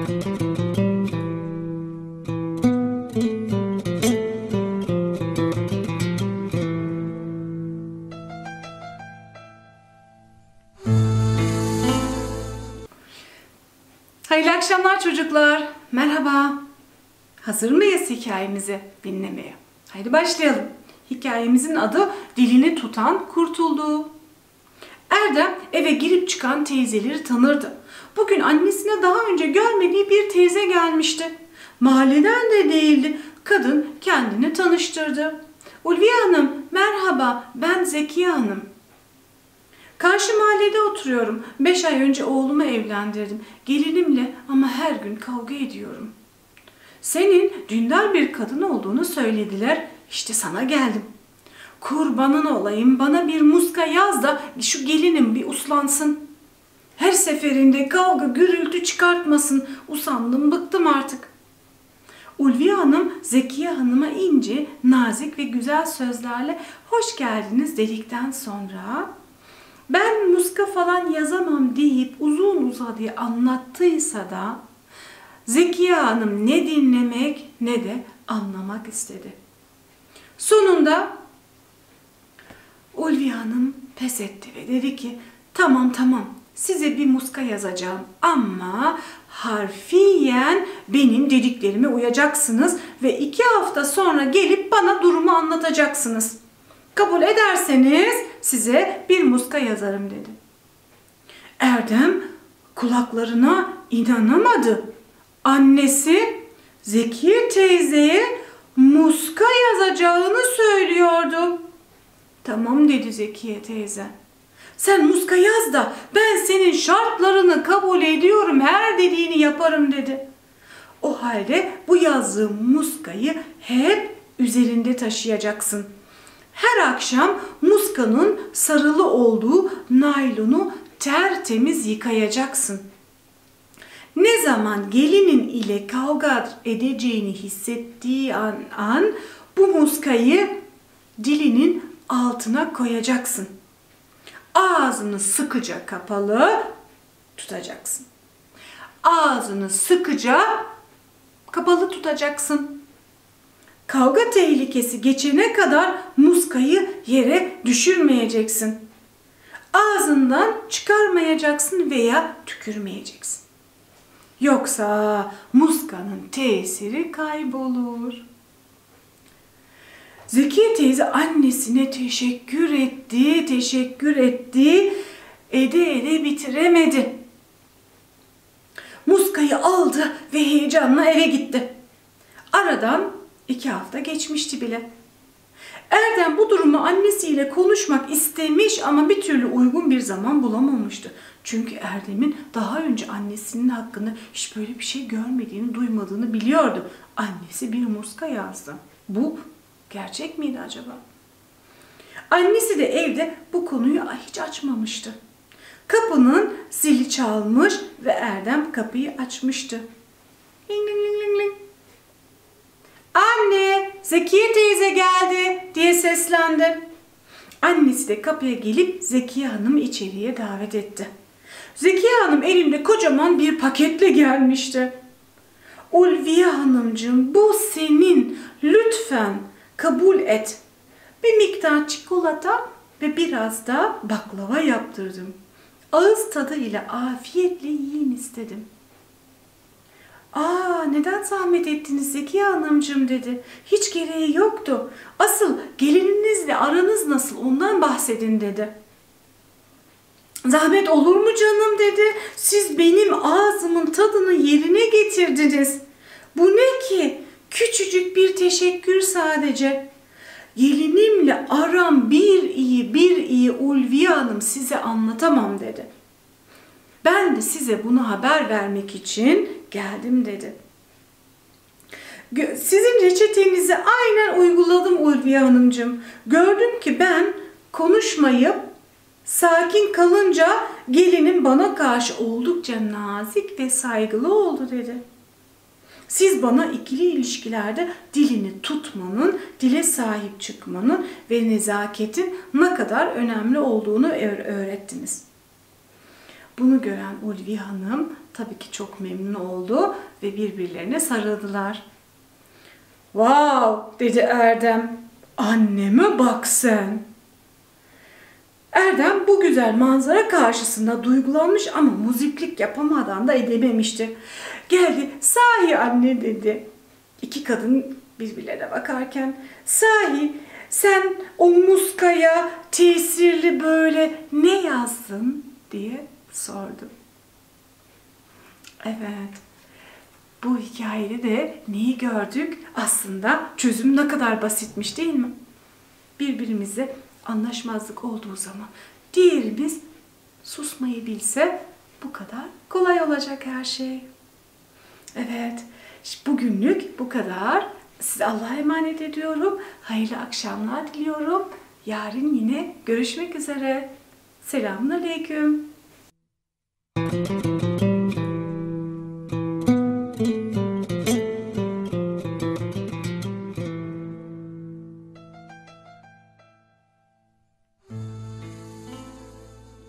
Hayırlı akşamlar çocuklar. Merhaba. Hazır mıyız hikayemizi dinlemeye? Haydi başlayalım. Hikayemizin adı Dilini Tutan Kurtuldu. Erdem eve girip çıkan teyzeleri tanırdı. Bugün annesine daha önce görmediği bir teyze gelmişti. Mahalleden de değildi. Kadın kendini tanıştırdı. Ulviye Hanım, merhaba ben Zekiye Hanım. Karşı mahallede oturuyorum. Beş ay önce oğlumu evlendirdim. Gelinimle ama her gün kavga ediyorum. Senin dündar bir kadın olduğunu söylediler. İşte sana geldim. Kurbanın olayım bana bir muska yaz da şu gelinim bir uslansın. Her seferinde kavga gürültü çıkartmasın. Usandım bıktım artık. Ulviye Hanım Zekiye Hanım'a ince, nazik ve güzel sözlerle hoş geldiniz dedikten sonra ben muska falan yazamam deyip uzun uzadıya anlattıysa da Zekiye Hanım ne dinlemek ne de anlamak istedi. Sonunda Ulviye Hanım pes etti ve dedi ki tamam tamam size bir muska yazacağım ama harfiyen benim dediklerime uyacaksınız ve iki hafta sonra gelip bana durumu anlatacaksınız. Kabul ederseniz size bir muska yazarım dedi. Erdem kulaklarına inanamadı. Annesi Zekiye teyzeye muska yazacağını söylüyordu. Tamam dedi Zekiye teyze. Sen muska yaz da ben senin şartlarını kabul ediyorum her dediğini yaparım dedi. O halde bu yazdığım muskayı hep üzerinde taşıyacaksın. Her akşam muskanın sarılı olduğu naylonu tertemiz yıkayacaksın. Ne zaman gelinin ile kavga edeceğini hissettiği an, an bu muskayı dilinin altına koyacaksın. Ağzını sıkıca kapalı tutacaksın. Ağzını sıkıca kapalı tutacaksın. Kavga tehlikesi geçene kadar muskayı yere düşürmeyeceksin. Ağzından çıkarmayacaksın veya tükürmeyeceksin. Yoksa muskanın tesiri kaybolur. Zekiye teyze annesine teşekkür etti, teşekkür etti, ede ede bitiremedi. Muskayı aldı ve heyecanla eve gitti. Aradan iki hafta geçmişti bile. Erdem bu durumu annesiyle konuşmak istemiş ama bir türlü uygun bir zaman bulamamıştı. Çünkü Erdem'in daha önce annesinin hakkında hiç böyle bir şey görmediğini, duymadığını biliyordu. Annesi bir muska yazdı. Bu gerçek miydi acaba? Annesi de evde bu konuyu hiç açmamıştı. Kapının zili çalmış ve Erdem kapıyı açmıştı. Ling ling ling ling ling. Anne, Zekiye teyze geldi diye seslendi. Annesi de kapıya gelip Zekiye Hanım içeriye davet etti. Zekiye Hanım elinde kocaman bir paketle gelmişti. Ulviye Hanımcığım bu senin. Lütfen kabul et. Bir miktar çikolata ve biraz da baklava yaptırdım. Ağız tadı ile afiyetle yiyin istedim. Aa neden zahmet ettiniz Zekiye Hanımcığım dedi. Hiç gereği yoktu. Asıl gelininizle aranız nasıl ondan bahsedin dedi. Zahmet olur mu canım dedi. Siz benim ağzımın tadını yerine getirdiniz. Bu ne ki? Küçücük bir teşekkür sadece. Gelinimle aram bir iyi bir iyi Ulviye Hanım size anlatamam dedi. Ben de size bunu haber vermek için geldim dedi. Sizin reçetenizi aynen uyguladım Ulviye Hanımcığım. Gördüm ki ben konuşmayıp sakin kalınca gelinim bana karşı oldukça nazik ve saygılı oldu dedi. Siz bana ikili ilişkilerde dilini tutmanın, dile sahip çıkmanın ve nezaketin ne kadar önemli olduğunu öğrettiniz. Bunu gören Ulvi Hanım tabii ki çok memnun oldu ve birbirlerine sarıldılar. Wow dedi Erdem. Anneme bak sen. Erdem bu güzel manzara karşısında duygulanmış ama muziplik yapamadan da edememişti. Geldi sahi anne dedi. İki kadın birbirlerine bakarken sahi sen o muskaya tesirli böyle ne yazdın diye sordu. Evet. Bu hikayede de neyi gördük? Aslında çözüm ne kadar basitmiş değil mi? Birbirimize anlaşmazlık olduğu zaman diğerimiz susmayı bilse bu kadar kolay olacak her şey. Evet, bugünlük bu kadar. Size Allah'a emanet ediyorum. Hayırlı akşamlar diliyorum. Yarın yine görüşmek üzere. Selamun Aleyküm.